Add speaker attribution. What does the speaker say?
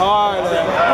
Speaker 1: Olha.